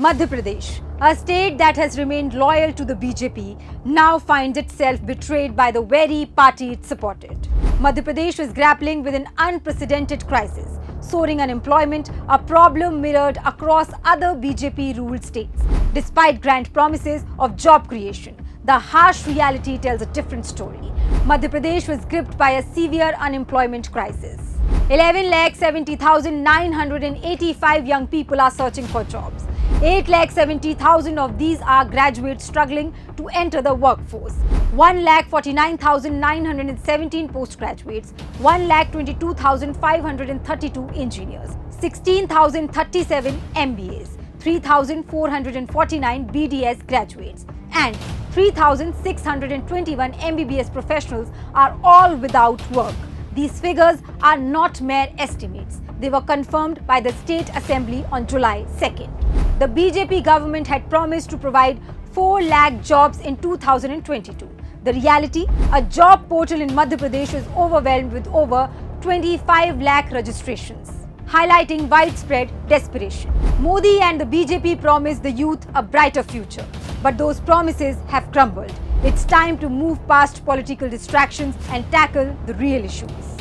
Madhya Pradesh, a state that has remained loyal to the BJP, now finds itself betrayed by the very party it supported. Madhya Pradesh is grappling with an unprecedented crisis. Soaring unemployment, a problem mirrored across other BJP ruled states. Despite grand promises of job creation, the harsh reality tells a different story. Madhya Pradesh was gripped by a severe unemployment crisis. 11,70,985 young people are searching for jobs. 8,70,000 of these are graduates struggling to enter the workforce. 1,49,917 postgraduates, 1,22,532 engineers, 16,037 MBAs, 3,449 BDS graduates, and 3,621 MBBS professionals are all without work. These figures are not mere estimates. They were confirmed by the State Assembly on July 2nd. The BJP government had promised to provide 4 lakh jobs in 2022. The reality, a job portal in Madhya Pradesh is overwhelmed with over 25 lakh registrations, highlighting widespread desperation. Modi and the BJP promised the youth a brighter future, but those promises have crumbled. It's time to move past political distractions and tackle the real issues.